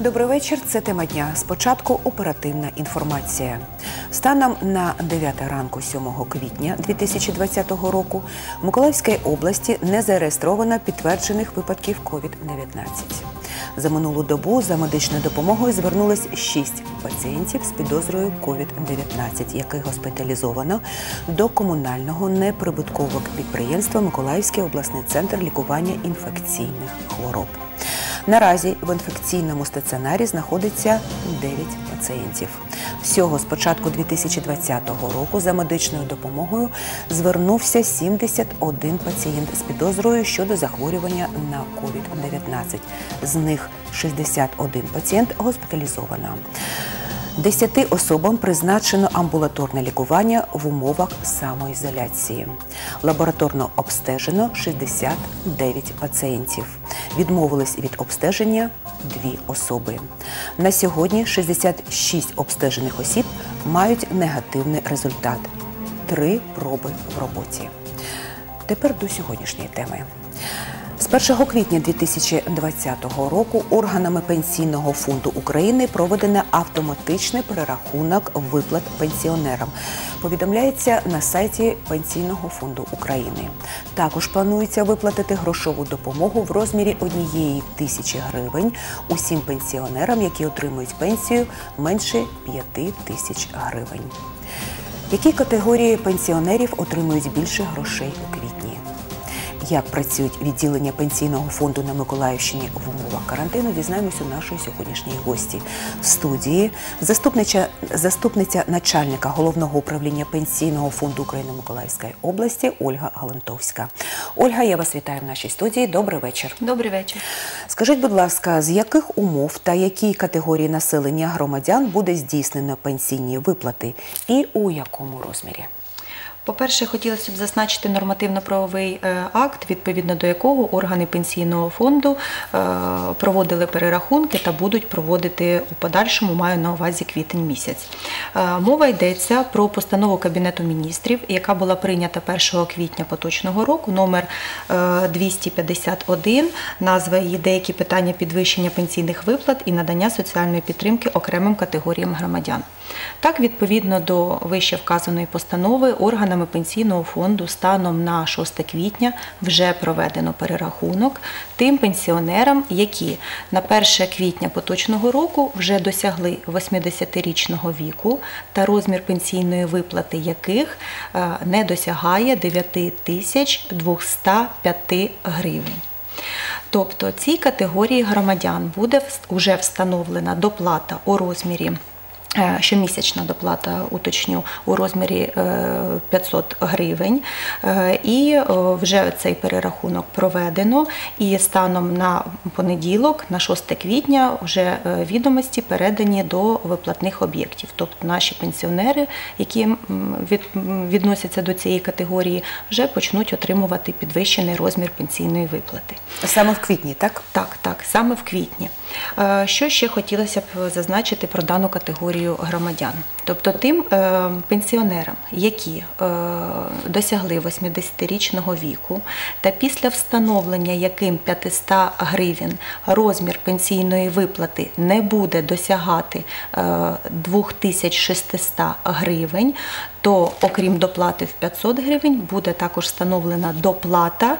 Добрий вечір. Це тема дня. Спочатку оперативна інформація. Станом на 9 ранку 7 квітня 2020 року в Миколаївській області не зареєстровано підтверджених випадків COVID-19. За минулу добу за медичною допомогою звернулись 6 пацієнтів з підозрою COVID-19, яких госпіталізовано до комунального неприбуткового підприємства Миколаївський обласний центр лікування інфекційних хвороб. Наразі в інфекційному стаціонарі знаходиться 9 пацієнтів. Всього з початку 2020 року за медичною допомогою звернувся 71 пацієнт з підозрою щодо захворювання на COVID-19. З них 61 пацієнт госпіталізовано. Десяти особам призначено амбулаторне лікування в умовах самоізоляції. Лабораторно обстежено 69 пацієнтів. Відмовились від обстеження дві особи. На сьогодні 66 обстежених осіб мають негативний результат. Три проби в роботі. Тепер до сьогоднішньої теми. З 1 квітня 2020 року органами Пенсійного фонду України проведено автоматичний перерахунок виплат пенсіонерам. Повідомляється на сайті Пенсійного фонду України. Також планується виплатити грошову допомогу в розмірі однієї тисячі гривень усім пенсіонерам, які отримують пенсію менше 5 тисяч гривень. Які категорії пенсіонерів отримують більше грошей у квітні? Як працюють відділення пенсійного фонду на Миколаївщині в умовах карантину, дізнаємось у нашої сьогоднішньої гості в студії. Заступниця, заступниця начальника головного управління пенсійного фонду України Миколаївської області Ольга Галантовська. Ольга, я вас вітаю в нашій студії. Добрий вечір. Добрий вечір. Скажіть, будь ласка, з яких умов та які категорії населення громадян буде здійснено пенсійні виплати і у якому розмірі? По-перше, хотілося б зазначити нормативно-правовий е, акт, відповідно до якого органи пенсійного фонду е, проводили перерахунки та будуть проводити у подальшому, маю на увазі квітень місяць. Е, мова йдеться про постанову Кабінету міністрів, яка була прийнята 1 квітня поточного року, номер 251, назва її деякі питання підвищення пенсійних виплат і надання соціальної підтримки окремим категоріям громадян. Так, відповідно до вище вказаної постанови, органами пенсійного фонду станом на 6 квітня вже проведено перерахунок тим пенсіонерам, які на 1 квітня поточного року вже досягли 80-річного віку та розмір пенсійної виплати яких е, не досягає 9205 гривень. Тобто цій категорії громадян буде вже встановлена доплата у розмірі щомісячна доплата, уточню, у розмірі 500 е, гривень. Е, і вже цей перерахунок проведено. І станом на понеділок, на 6 квітня, вже відомості передані до виплатних об'єктів. Тобто наші пенсіонери, які відносяться до цієї категорії, вже почнуть отримувати підвищений розмір пенсійної виплати. Саме в квітні, так? Так, так, саме в квітні. Що ще хотілося б зазначити про дану категорію? Категорію громадян, тобто тим е, пенсіонерам, які е, досягли 80-річного віку, та після встановлення яким 500 гривень розмір пенсійної виплати не буде досягати 2600 е, гривень, то окрім доплати в 500 гривень, буде також встановлена доплата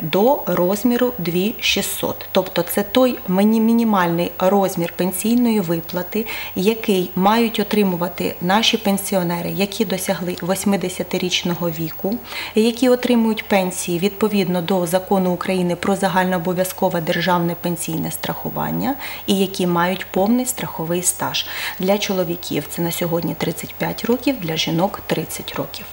до розміру 2600. Тобто це той мінімальний розмір пенсійної виплати, який мають отримувати наші пенсіонери, які досягли 80-річного віку, які отримують пенсії відповідно до закону України про загальнообов'язкове державне пенсійне страхування і які мають повний страховий стаж. Для чоловіків це на сьогодні 35 років, для жінок 30 років.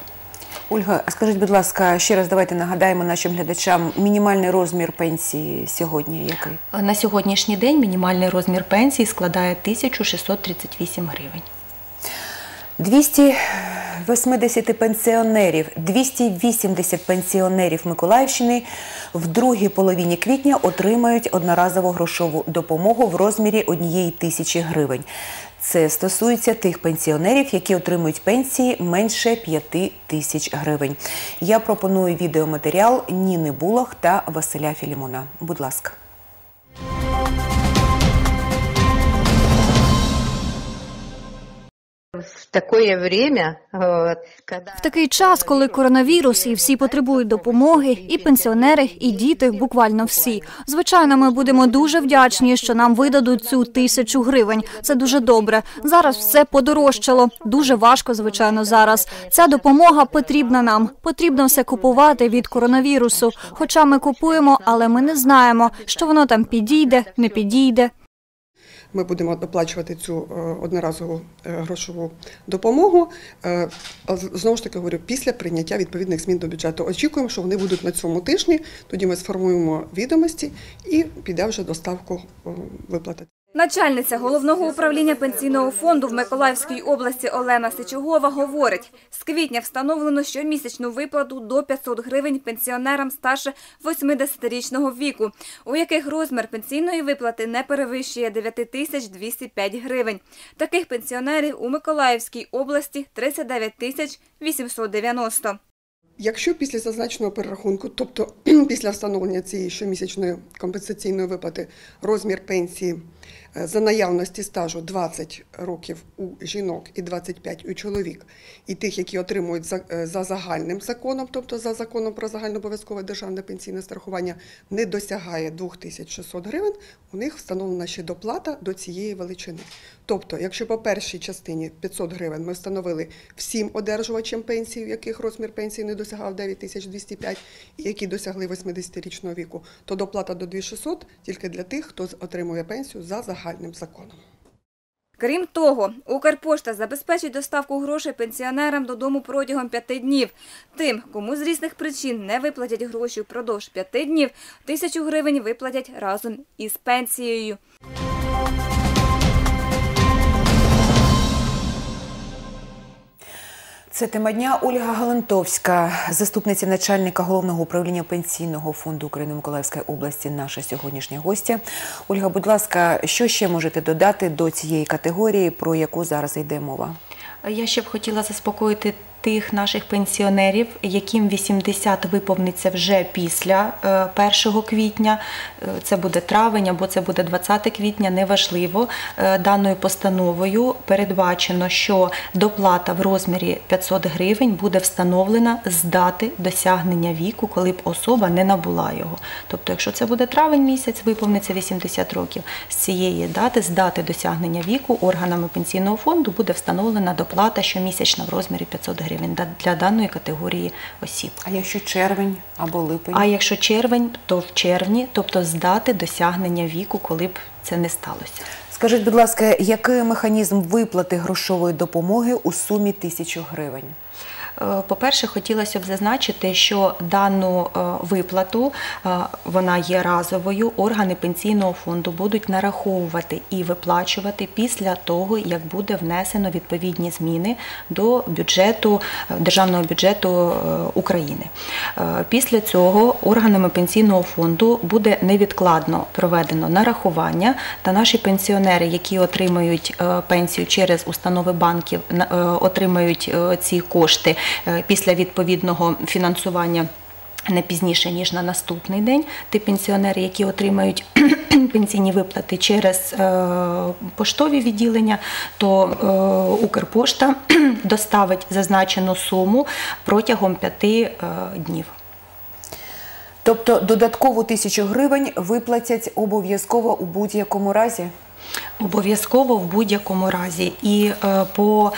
Ольга, скажіть, будь ласка, ще раз давайте нагадаємо нашим глядачам мінімальний розмір пенсії сьогодні. Який на сьогоднішній день мінімальний розмір пенсії складає 1638 гривень. 280 пенсіонерів, 280 пенсіонерів Миколаївщини в другій половині квітня отримають одноразову грошову допомогу в розмірі однієї тисячі гривень. Це стосується тих пенсіонерів, які отримують пенсії менше 5 тисяч гривень. Я пропоную відеоматеріал Ніни Булах та Василя Філімона. Будь ласка. В такое время, когда... Такий час, коли коронавірус і всі потребують допомоги, і пенсіонери, і діти, буквально всі. Звичайно, ми будемо дуже вдячні, що нам видадуть цю тисячу гривень. Це дуже добре. Зараз все подорожчало. Дуже важко, звичайно, зараз. Ця допомога потрібна нам. Потрібно все купувати від коронавірусу. Хоча ми купуємо, але ми не знаємо, що воно там підійде, не підійде. Ми будемо доплачувати цю е, одноразову е, грошову допомогу. Е, Знову ж таки говорю, після прийняття відповідних змін до бюджету. Очікуємо, що вони будуть на цьому тижні. Тоді ми сформуємо відомості і піде вже доставку виплати. Начальниця головного управління пенсійного фонду в Миколаївській області Олена Сичугова говорить, з квітня встановлено щомісячну виплату до 500 гривень пенсіонерам старше 80-річного віку, у яких розмір пенсійної виплати не перевищує 9 тисяч 205 гривень. Таких пенсіонерів у Миколаївській області 39 тисяч 890. Якщо після зазначеного перерахунку, тобто після встановлення цієї щомісячної компенсаційної виплати, розмір пенсії е, за наявності стажу 20 років у жінок і 25 у чоловік, і тих, які отримують за, е, за загальним законом, тобто за законом про загальнообов'язкове державне пенсійне страхування, не досягає 2600 гривень, у них встановлена ще доплата до цієї величини. Тобто, якщо по першій частині 500 гривень ми встановили всім одержувачам пенсії, у яких розмір пенсії не досягав 9205, і які досягли 80-річного віку, то доплата до 2600 тільки для тих, хто отримує пенсію за загальним законом. Крім того, Укрпошта забезпечить доставку грошей пенсіонерам додому протягом п'яти днів. Тим, кому з різних причин не виплатять гроші впродовж п'яти днів, тисячу гривень виплатять разом із пенсією. Це тема дня Ольга Галантовська, заступниця начальника головного управління пенсійного фонду України Миколаївської області. Наша сьогоднішня гостя. Ольга, будь ласка, що ще можете додати до цієї категорії, про яку зараз йде мова? Я ще б хотіла заспокоїти тих наших пенсіонерів, яким 80 виповниться вже після е, 1 квітня. Е, Це буде травень або це буде 20 квітня, неважливо. Е, Даною постановою передбачено, що доплата в розмірі 500 гривень буде встановлена з дати досягнення віку, коли б особа не набула його. Тобто, якщо це буде травень місяць, виповниться 80 років, з цієї дати, з дати досягнення віку, органами пенсійного фонду буде встановлена доплата щомісячна в розмірі 500 гривень да- для даної категорії осіб. А якщо червень або липень? А якщо червень, то в червні, тобто з дати досягнення віку, коли б це не сталося. Скажіть, будь ласка, який механізм виплати грошової допомоги у сумі тисячу гривень? Е, По-перше, хотілося б зазначити, що дану е, виплату е, вона є разовою. Органи пенсійного фонду будуть нараховувати і виплачувати після того, як буде внесено відповідні зміни до бюджету державного бюджету України. Після цього органами пенсійного фонду буде невідкладно проведено нарахування, та наші пенсіонери, які отримають е, пенсію через установи банків, отримають ці кошти після відповідного фінансування. Не пізніше ніж на наступний день. Ті пенсіонери, які отримають пенсійні виплати через е, поштові відділення, то е, Укрпошта доставить зазначену суму протягом п'яти е, днів. Тобто додаткову тисячу гривень виплатять обов'язково у будь-якому разі? Обов'язково в будь-якому разі. І е, по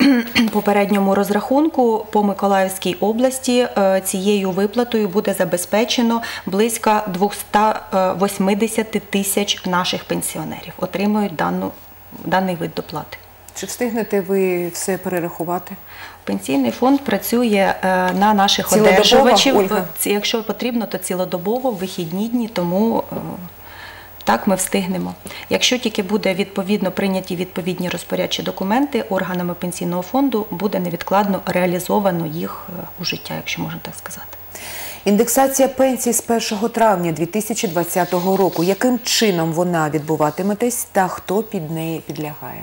попередньому розрахунку по Миколаївській області е, цією виплатою буде забезпечено близько 280 тисяч наших пенсіонерів. Отримують дану, даний вид доплати. Чи встигнете ви все перерахувати? Пенсійний фонд працює е, на наших одержувачів. Ольга? Якщо потрібно, то цілодобово, вихідні дні, тому так ми встигнемо. Якщо тільки буде відповідно прийняті відповідні розпорядчі документи, органами пенсійного фонду буде невідкладно реалізовано їх е, у життя, якщо можна так сказати. Індексація пенсій з 1 травня 2020 року. Яким чином вона відбуватиметься та хто під неї підлягає?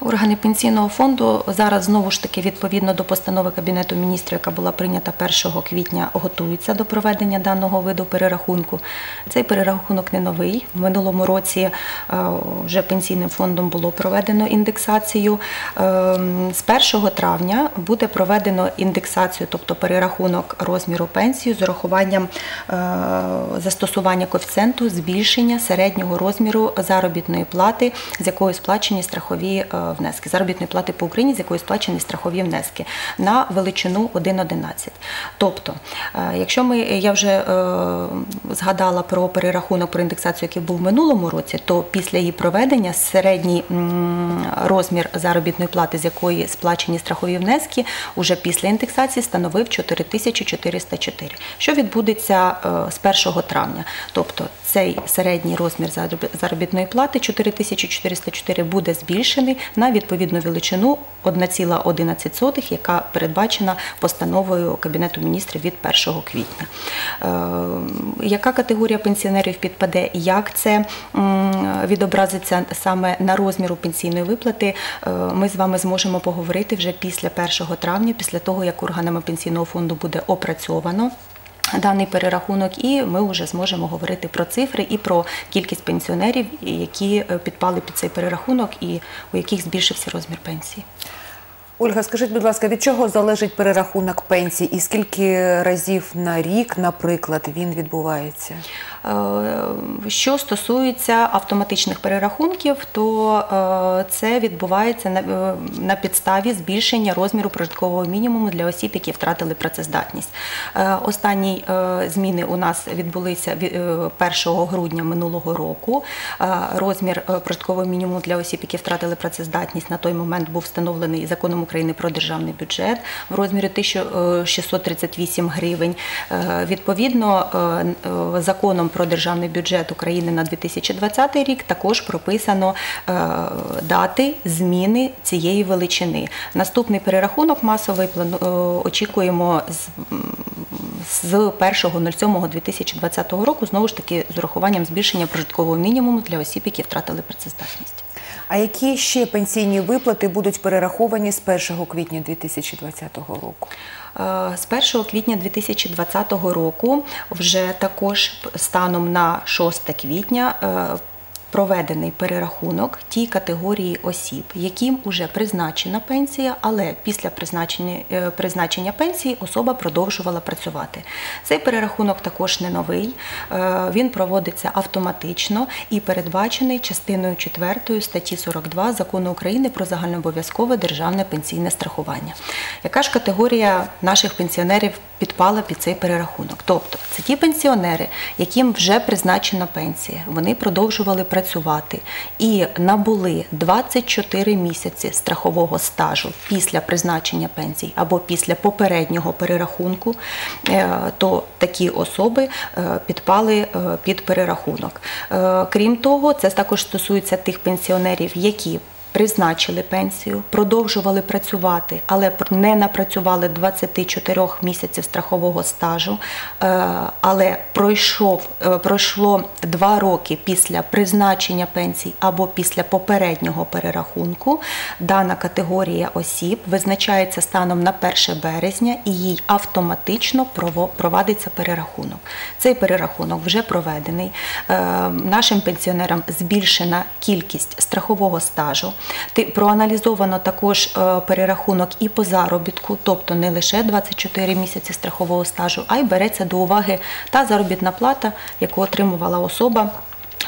Органи пенсійного фонду зараз знову ж таки відповідно до постанови Кабінету міністрів, яка була прийнята 1 квітня, готуються до проведення даного виду перерахунку. Цей перерахунок не новий. В минулому році е, вже пенсійним фондом було проведено індексацію. Ем, З 1 травня буде проведено індексацію, тобто перерахунок розміру пенсії з урахуванням е, застосування коефіцієнту збільшення середнього розміру заробітної плати, з якої сплачені страхові е, внески, заробітної плати по Україні, з якої сплачені страхові внески на величину 1,11. Тобто, е, якщо ми я вже е, згадала про перерахунок про індексацію, який був в минулому році, то після її проведення середній розмір заробітної плати, з якої сплачені страхові внески, уже після індексації становив 4404. Що відбудеться е, з 1 травня? Тобто цей середній розмір заробітної плати 4404 буде збільшений на відповідну величину 1,11, яка передбачена постановою Кабінету міністрів від 1 квітня. Е, Яка категорія пенсіонерів підпаде? Як це відобразиться саме на розміру пенсійної виплати? е, Ми з вами зможемо поговорити вже після 1 травня, після того як органами пенсійного фонду буде опрацьовано. Даний перерахунок, і ми вже зможемо говорити про цифри і про кількість пенсіонерів, які е, підпали під цей перерахунок, і у яких збільшився розмір пенсії. Ольга, скажіть, будь ласка, від чого залежить перерахунок пенсії і скільки разів на рік, наприклад, він відбувається? Е, Що стосується автоматичних перерахунків, то е, це відбувається на, е, підставі збільшення розміру прожиткового мінімуму для осіб, які втратили працездатність. Останні зміни у нас відбулися ві- е, 1 грудня минулого року. Розмір прожиткового мінімуму для осіб, які втратили працездатність, на той момент був встановлений законом України про державний бюджет в розмірі 1638 гривень. Відповідно, законом про державний бюджет України на 2020 рік також прописано е, дати зміни цієї величини. Наступний перерахунок масовий е, очікуємо з з 1.07.2020 року знову ж таки з урахуванням збільшення прожиткового мінімуму для осіб, які втратили працездатність. А які ще пенсійні виплати будуть перераховані з 1 квітня 2020 року? З 1 квітня 2020 року вже також станом на 6 квітня е, проведений перерахунок тій категорії осіб, яким вже призначена пенсія, але після призначення, е, призначення пенсії особа продовжувала працювати. Цей перерахунок також не новий, е, він проводиться автоматично і передбачений частиною 4 статті 42 Закону України про загальнообов'язкове державне пенсійне страхування. Яка ж категорія наших пенсіонерів підпала під цей перерахунок? Тобто це ті пенсіонери, яким вже призначена пенсія, вони продовжували працювати і набули 24 місяці страхового стажу після призначення пенсій або після попереднього перерахунку, е, то такі особи е, підпали е, під перерахунок. Крім того, це також стосується тих пенсіонерів, які Призначили пенсію, продовжували працювати, але не напрацювали 24 місяців страхового стажу. Е, Але пройшов, е, пройшло два роки після призначення пенсій або після попереднього перерахунку. Дана категорія осіб визначається станом на 1 березня і їй автоматично прово- провадиться перерахунок. Цей перерахунок вже проведений. Е, Нашим пенсіонерам збільшена кількість страхового стажу. Ти- Проаналізовано також е, перерахунок і по заробітку, тобто не лише 24 місяці страхового стажу, а й береться до уваги та заробітна плата, яку отримувала особа.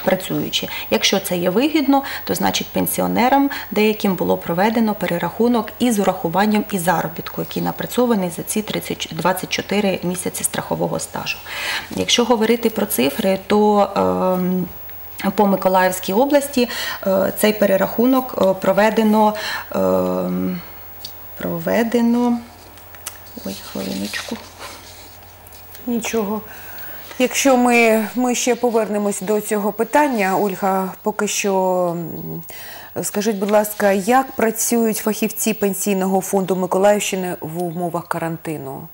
Працюючи, якщо це є вигідно, то значить пенсіонерам деяким було проведено перерахунок із урахуванням і заробітку, який напрацьований за ці 30, 24 місяці страхового стажу. Якщо говорити про цифри, то ем, по Миколаївській області е, цей перерахунок е, проведено, ем, проведено. Ой, хвилиночку. Нічого. Якщо ми, ми ще повернемось до цього питання, Ольга, поки що скажіть, будь ласка, як працюють фахівці пенсійного фонду Миколаївщини в умовах карантину?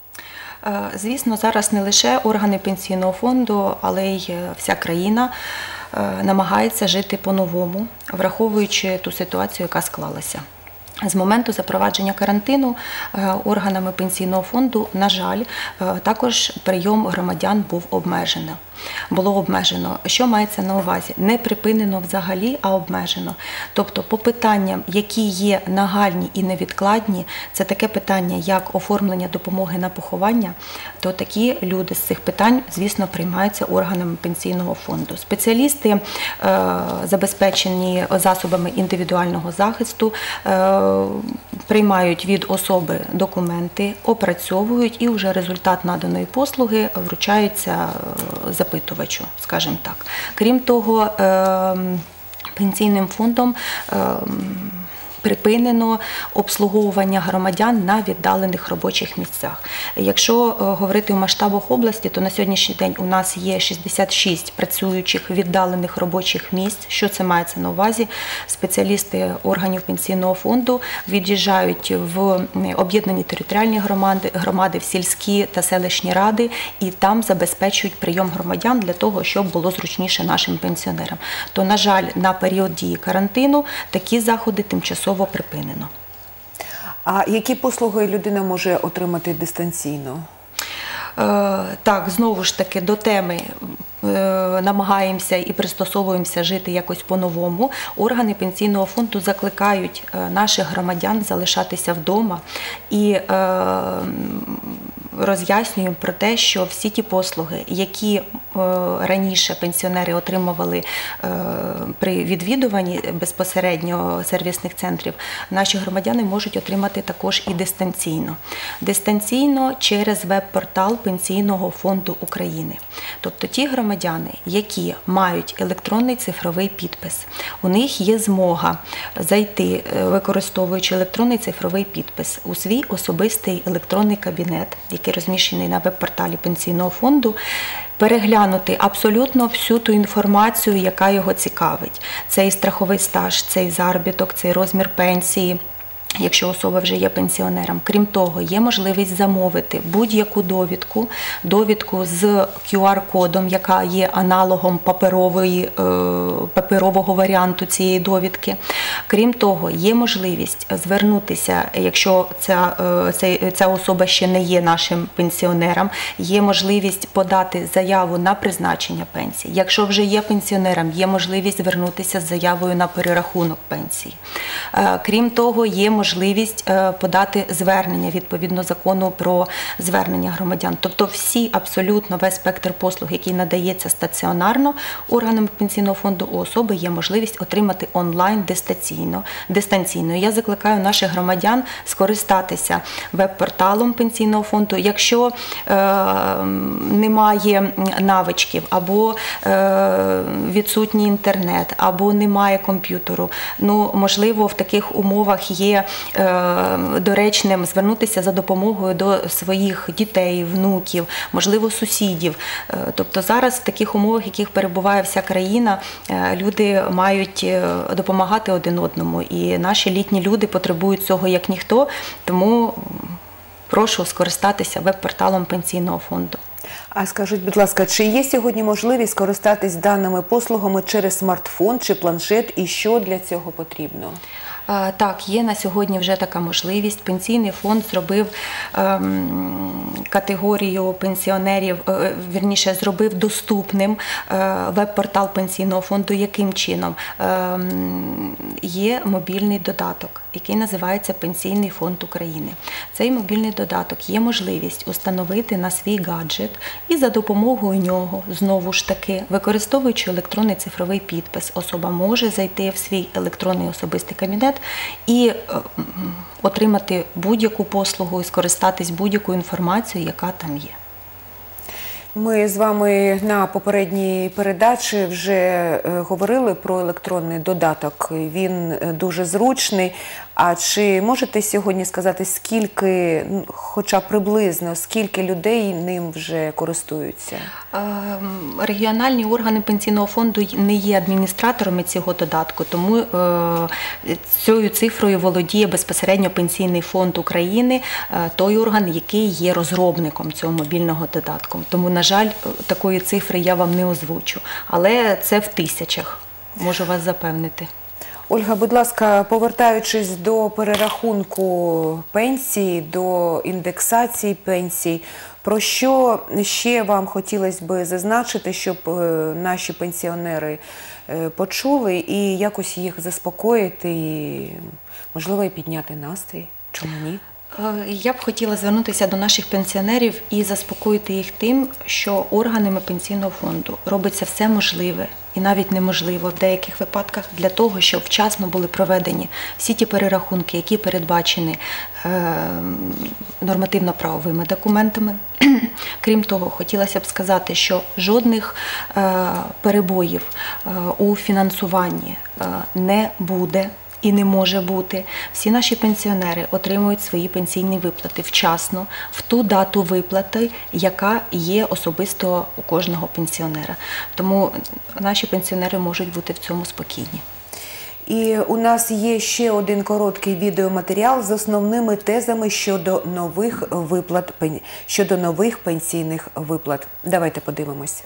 Е, Звісно, зараз не лише органи пенсійного фонду, але й вся країна намагається жити по-новому, враховуючи ту ситуацію, яка склалася. З моменту запровадження карантину е, органами пенсійного фонду, на жаль, е, також прийом громадян був обмежено. Було обмежено. Що мається на увазі? Не припинено взагалі, а обмежено. Тобто, по питанням, які є нагальні і невідкладні, це таке питання, як оформлення допомоги на поховання, то такі люди з цих питань, звісно, приймаються органами пенсійного фонду. Спеціалісти, е, забезпечені засобами індивідуального захисту, е, приймають від особи документи, опрацьовують і вже результат наданої послуги вручається е, запитувачу, скажімо так. Крім того, е, пенсійним фондом. Припинено обслуговування громадян на віддалених робочих місцях. Якщо е, говорити в масштабах області, то на сьогоднішній день у нас є 66 працюючих віддалених робочих місць. Що це мається на увазі? Спеціалісти органів пенсійного фонду від'їжджають в об'єднані територіальні громади, громади, в сільські та селищні ради і там забезпечують прийом громадян для того, щоб було зручніше нашим пенсіонерам. То, на жаль, на період дії карантину такі заходи тимчасово припинено. А які послуги людина може отримати дистанційно? Е, Так, знову ж таки, до теми е, намагаємося і пристосовуємося жити якось по-новому. Органи пенсійного фонду закликають е, наших громадян залишатися вдома і роз'яснюємо про те, що всі ті послуги, які е, раніше пенсіонери отримували е, при відвідуванні безпосередньо сервісних центрів, наші громадяни можуть отримати також і дистанційно. Дистанційно через веб-портал Пенсійного фонду України. Тобто ті громадяни, які мають електронний цифровий підпис, у них є змога зайти, е, використовуючи електронний цифровий підпис у свій особистий електронний кабінет, який розміщений на веб-порталі Пенсійного фонду. Переглянути абсолютно всю ту інформацію, яка його цікавить. Цей страховий стаж, цей заробіток, цей розмір пенсії. Якщо особа вже є пенсіонером, крім того, є можливість замовити будь-яку довідку, довідку з QR-кодом, яка є аналогом паперової, е, паперового варіанту цієї довідки. Крім того, є можливість звернутися, якщо ця, е, ця особа ще не є нашим пенсіонером, є можливість подати заяву на призначення пенсії. Якщо вже є пенсіонером, є можливість звернутися з заявою на перерахунок пенсії. Е, Крім того, є можливість е, подати звернення відповідно закону про звернення громадян. Тобто, всі абсолютно весь спектр послуг, який надається стаціонарно органами пенсійного фонду, у особи є можливість отримати онлайн дистанційно. дистанційно. Я закликаю наших громадян скористатися веб-порталом пенсійного фонду. Якщо е, немає навичків або е, відсутній інтернет, або немає комп'ютеру, ну можливо, в таких умовах є доречним звернутися за допомогою до своїх дітей, внуків, можливо, сусідів. Е, Тобто зараз в таких умовах, в яких перебуває вся країна, е, люди мають е, допомагати один одному, і наші літні люди потребують цього як ніхто. Тому прошу скористатися веб-порталом пенсійного фонду. А скажіть, будь ласка, чи є сьогодні можливість скористатись даними послугами через смартфон чи планшет, і що для цього потрібно? Е, Так, є на сьогодні вже така можливість. Пенсійний фонд зробив ем, категорію пенсіонерів, е, е, вірніше, зробив доступним веб-портал пенсійного фонду. Яким чином? Ем, є мобільний додаток, який називається Пенсійний фонд України. Цей мобільний додаток є можливість установити на свій гаджет і за допомогою нього, знову ж таки, використовуючи електронний цифровий підпис, особа може зайти в свій електронний особистий кабінет і е, отримати будь-яку послугу і скористатись будь-якою інформацією, яка там є. Ми з вами на попередній передачі вже е, говорили про електронний додаток. Він е, дуже зручний. А чи можете сьогодні сказати, скільки, ну, хоча приблизно, скільки людей ним вже користуються? Ем, Регіональні органи пенсійного фонду не є адміністраторами цього додатку, тому е, цією цифрою володіє безпосередньо Пенсійний фонд України, е, той орган, який є розробником цього мобільного додатку. Тому, на жаль, е, такої цифри я вам не озвучу, але це в тисячах. Можу вас запевнити. Ольга, будь ласка, повертаючись до перерахунку пенсій, до індексації пенсій, про що ще вам хотілося би зазначити, щоб е, наші пенсіонери е, почули і якось їх заспокоїти, можливо, і підняти настрій? Чому ні? Е, Я б хотіла звернутися до наших пенсіонерів і заспокоїти їх тим, що органами пенсійного фонду робиться все можливе і навіть неможливо в деяких випадках для того, щоб вчасно були проведені всі ті перерахунки, які передбачені е, нормативно-правовими документами. Крім того, хотілося б сказати, що жодних е, перебоїв у фінансуванні не буде і не може бути. Всі наші пенсіонери отримують свої пенсійні виплати вчасно, в ту дату виплати, яка є особисто у кожного пенсіонера. Тому наші пенсіонери можуть бути в цьому спокійні. І у нас є ще один короткий відеоматеріал з основними тезами щодо нових виплат щодо нових пенсійних виплат. Давайте подивимося.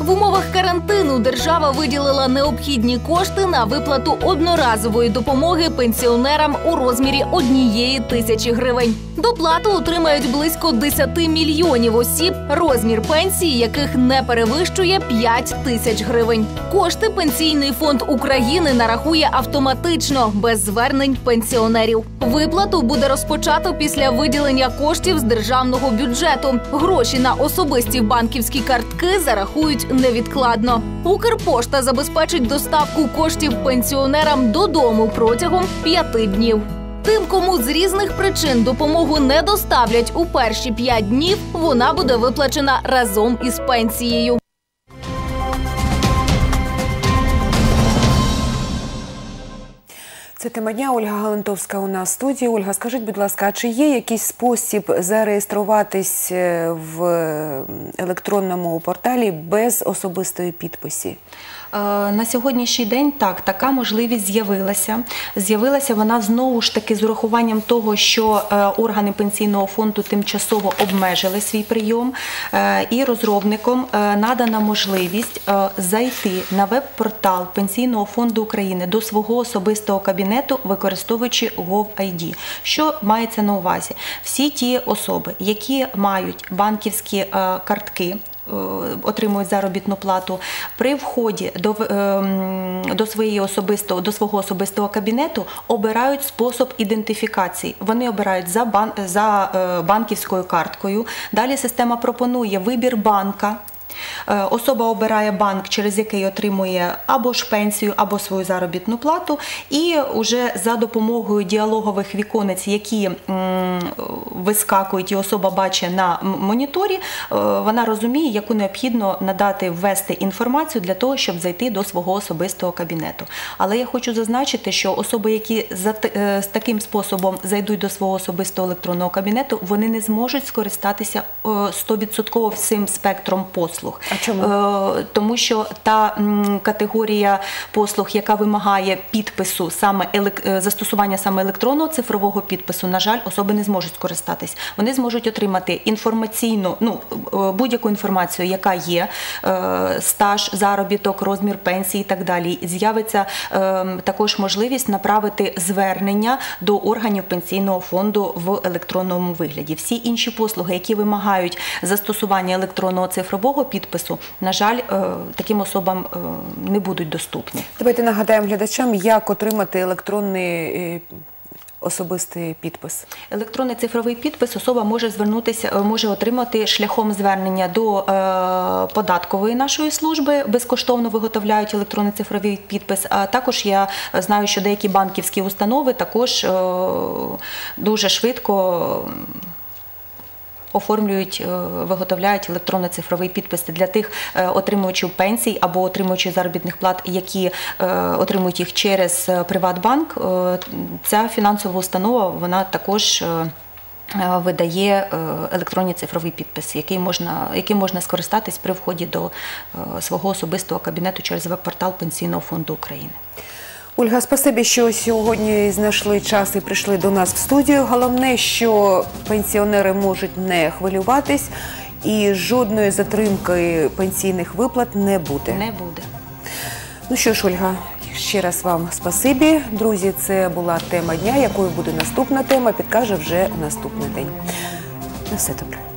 В умовах карантину держава виділила необхідні кошти на виплату одноразової допомоги пенсіонерам у розмірі однієї тисячі гривень. Доплату отримають близько 10 мільйонів осіб, розмір пенсії яких не перевищує 5 тисяч гривень. Кошти пенсійний фонд України нарахує автоматично без звернень пенсіонерів. Виплату буде розпочато після виділення коштів з державного бюджету. Гроші на особисті банківські картки зарахують невідкладно. Укрпошта забезпечить доставку коштів пенсіонерам додому протягом п'яти днів. Тим, кому з різних причин допомогу не доставлять у перші п'ять днів, вона буде виплачена разом із пенсією. Це тема дня. Ольга Галантовська у нас в студії. Ольга, скажіть, будь ласка, а чи є якийсь спосіб зареєструватись е, в електронному порталі без особистої підписі? Е, На сьогоднішній день так, така можливість з'явилася. З'явилася вона знову ж таки з урахуванням того, що е, органи пенсійного фонду тимчасово обмежили свій прийом, е, і розробникам е, надана можливість зайти на веб-портал Пенсійного фонду України до свого особистого кабінету, використовуючи GovID. Що мається на увазі? Всі ті особи, які мають банківські картки отримують заробітну плату при вході до, ем, до своєї особистого до свого особистого кабінету обирають спосіб ідентифікації. Вони обирають за бан, за е, банківською карткою. Далі система пропонує вибір банка. Е, Особа обирає банк, через який отримує або ж пенсію, або свою заробітну плату, і вже за допомогою діалогових віконець, які вискакують, і особа бачить на моніторі, е, вона розуміє, яку необхідно надати ввести інформацію для того, щоб зайти до свого особистого кабінету. Але я хочу зазначити, що особи, які е, з таким способом зайдуть до свого особистого електронного кабінету, вони не зможуть скористатися е, 100% всім спектром послуг. А чому? Е, Тому що та категорія послуг, яка вимагає підпису саме елек- е, застосування саме електронного цифрового підпису, на жаль, особи не зможуть скористатись. Вони зможуть отримати інформаційну, ну е, будь-яку інформацію, яка є, стаж, заробіток, розмір пенсії і так далі. З'явиться також можливість направити звернення до органів пенсійного фонду в електронному вигляді. Всі інші послуги, які вимагають застосування електронного цифрового підпису, на жаль, е, таким особам е, не будуть доступні. Давайте нагадаємо глядачам, як отримати електронний е, особистий підпис. Електронний цифровий підпис особа може звернутися, може отримати шляхом звернення до е, податкової нашої служби. Безкоштовно виготовляють електронний цифровий підпис. А також я знаю, що деякі банківські установи також е, дуже швидко. Оформлюють, е, виготовляють електронно-цифровий підпис для тих е, отримувачів пенсій або отримувачів заробітних плат, які е, отримують їх через Приватбанк. Ця фінансова установа вона також. Видає е, електронний цифровий підпис, який можна, яким можна скористатись при вході до свого особистого кабінету через веб-портал Пенсійного фонду України. Ольга, спасибі, що сьогодні знайшли час і прийшли до нас в студію. Головне, що пенсіонери можуть не хвилюватись і жодної затримки пенсійних виплат не буде. Не буде. Ну що ж, Ольга, ще раз вам спасибі. Друзі, це була тема дня. Якою буде наступна тема, підкаже вже наступний день. На все добре.